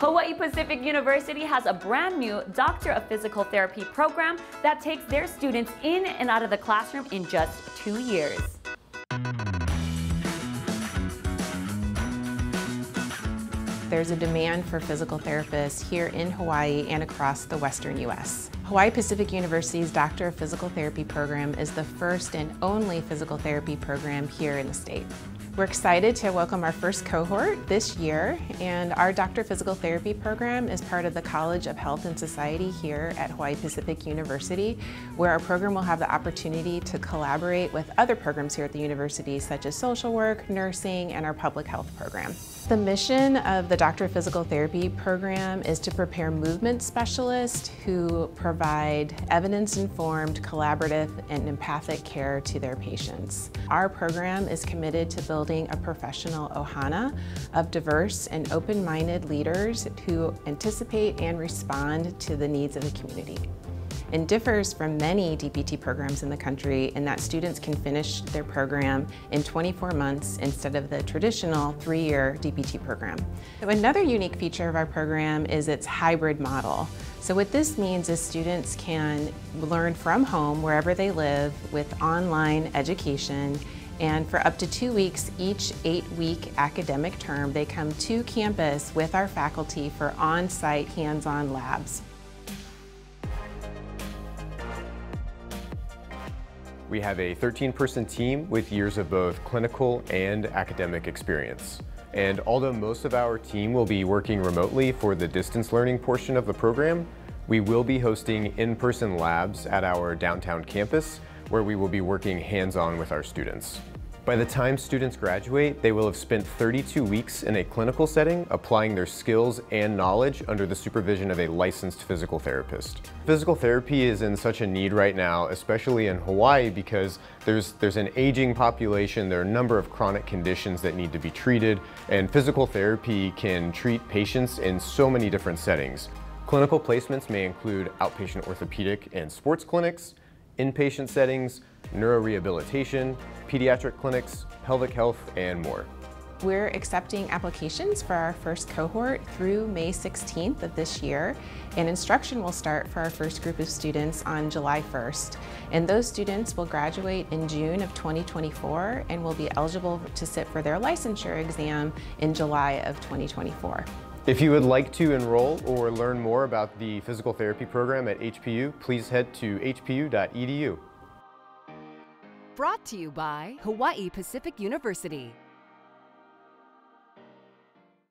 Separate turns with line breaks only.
Hawaii Pacific University has a brand new Doctor of Physical Therapy program that takes their students in and out of the classroom in just two years.
There's a demand for physical therapists here in Hawaii and across the western U.S. Hawaii Pacific University's Doctor of Physical Therapy program is the first and only physical therapy program here in the state. We're excited to welcome our first cohort this year, and our Doctor Physical Therapy program is part of the College of Health and Society here at Hawaii Pacific University, where our program will have the opportunity to collaborate with other programs here at the university, such as social work, nursing, and our public health program. The mission of the Doctor of Physical Therapy program is to prepare movement specialists who provide evidence-informed, collaborative, and empathic care to their patients. Our program is committed to building a professional ohana of diverse and open-minded leaders who anticipate and respond to the needs of the community and differs from many DPT programs in the country in that students can finish their program in 24 months instead of the traditional three-year DPT program. Another unique feature of our program is its hybrid model. So what this means is students can learn from home wherever they live with online education and for up to two weeks each eight-week academic term, they come to campus with our faculty for on-site hands-on labs.
We have a 13-person team with years of both clinical and academic experience. And although most of our team will be working remotely for the distance learning portion of the program, we will be hosting in-person labs at our downtown campus where we will be working hands-on with our students. By the time students graduate, they will have spent 32 weeks in a clinical setting applying their skills and knowledge under the supervision of a licensed physical therapist. Physical therapy is in such a need right now, especially in Hawaii, because there's, there's an aging population, there are a number of chronic conditions that need to be treated, and physical therapy can treat patients in so many different settings. Clinical placements may include outpatient orthopedic and sports clinics, inpatient settings, neurorehabilitation, pediatric clinics, pelvic health, and more.
We're accepting applications for our first cohort through May 16th of this year, and instruction will start for our first group of students on July 1st. And those students will graduate in June of 2024 and will be eligible to sit for their licensure exam in July of 2024.
If you would like to enroll or learn more about the physical therapy program at HPU, please head to hpu.edu.
Brought to you by Hawaii Pacific University.